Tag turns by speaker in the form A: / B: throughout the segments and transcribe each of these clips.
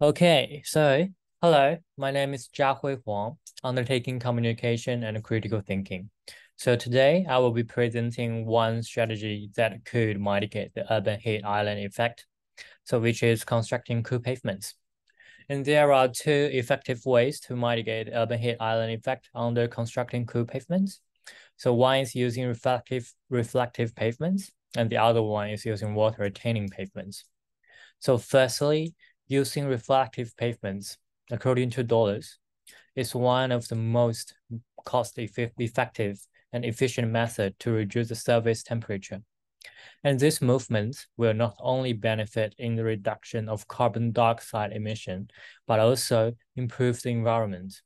A: Okay, so hello, my name is Jiahui Huang, undertaking communication and critical thinking. So today I will be presenting one strategy that could mitigate the urban heat island effect, so which is constructing cool pavements. And there are two effective ways to mitigate urban heat island effect under constructing cool pavements. So one is using reflective reflective pavements, and the other one is using water retaining pavements. So firstly, using reflective pavements, according to Dollars, is one of the most cost-effective and efficient method to reduce the surface temperature. And this movement will not only benefit in the reduction of carbon dioxide emission, but also improve the environment.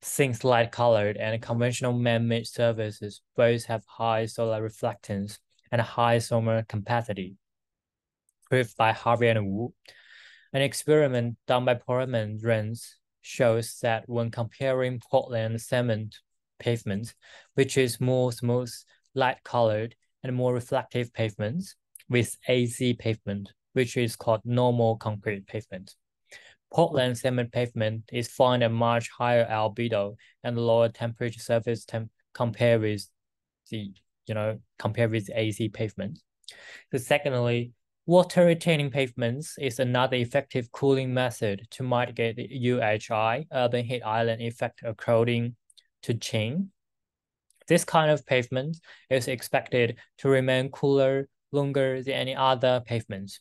A: Since light-colored and conventional man-made surfaces both have high solar reflectance and high solar capacity. Proved by Harvey and Wu, an experiment done by Portman Renz shows that when comparing Portland cement pavement, which is more smooth, light-colored, and more reflective pavements, with AC pavement, which is called normal concrete pavement. Portland cement pavement is found a much higher albedo and lower temperature surface temp compared with the, you know, compared with AC pavement. So secondly, Water retaining pavements is another effective cooling method to mitigate the UHI, urban heat island effect according to Ching. This kind of pavement is expected to remain cooler longer than any other pavements.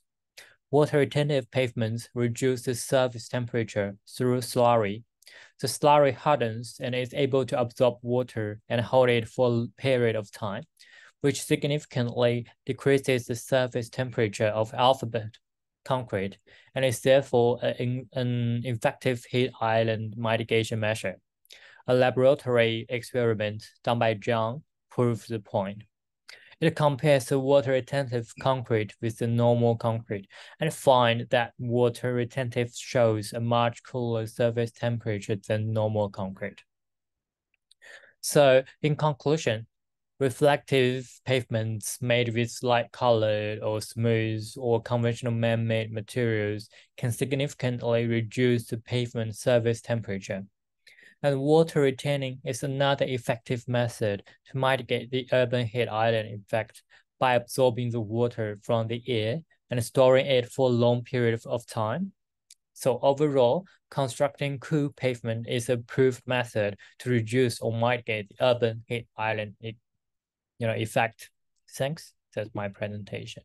A: Water retentive pavements reduce the surface temperature through slurry. The slurry hardens and is able to absorb water and hold it for a period of time which significantly decreases the surface temperature of asphalt concrete and is therefore a, an effective heat island mitigation measure. A laboratory experiment done by Zhang proves the point. It compares the water retentive concrete with the normal concrete and find that water retentive shows a much cooler surface temperature than normal concrete. So in conclusion, reflective pavements made with light-colored or smooth or conventional man-made materials can significantly reduce the pavement surface temperature. And water retaining is another effective method to mitigate the urban heat island effect by absorbing the water from the air and storing it for long period of time. So overall, constructing cool pavement is a proved method to reduce or mitigate the urban heat island you know, effect. Thanks. That's my presentation.